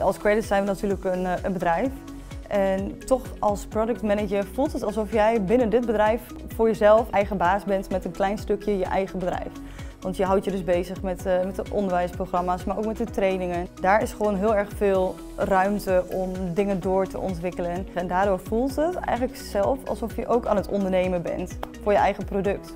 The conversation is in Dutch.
Als creators zijn we natuurlijk een, eh, een bedrijf. En toch als product manager voelt het alsof jij binnen dit bedrijf voor jezelf eigen baas bent met een klein stukje je eigen bedrijf. Want je houdt je dus bezig met, uh, met de onderwijsprogramma's, maar ook met de trainingen. Daar is gewoon heel erg veel ruimte om dingen door te ontwikkelen. En daardoor voelt het eigenlijk zelf alsof je ook aan het ondernemen bent voor je eigen product.